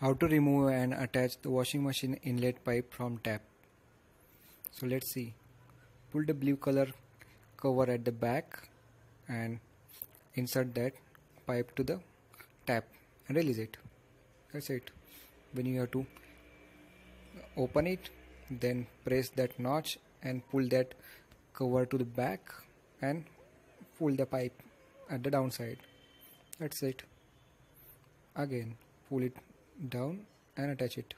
how to remove and attach the washing machine inlet pipe from tap. So let's see. Pull the blue color cover at the back and insert that pipe to the tap and release it. That's it. When you have to open it then press that notch and pull that cover to the back and pull the pipe at the downside. That's it. Again pull it down and attach it